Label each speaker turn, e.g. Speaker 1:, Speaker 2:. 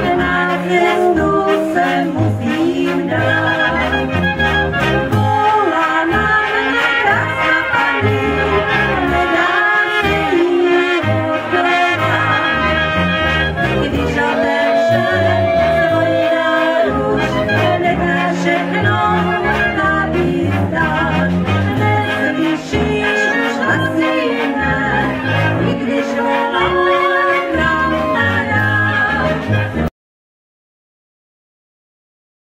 Speaker 1: znamená, že to se musím dát.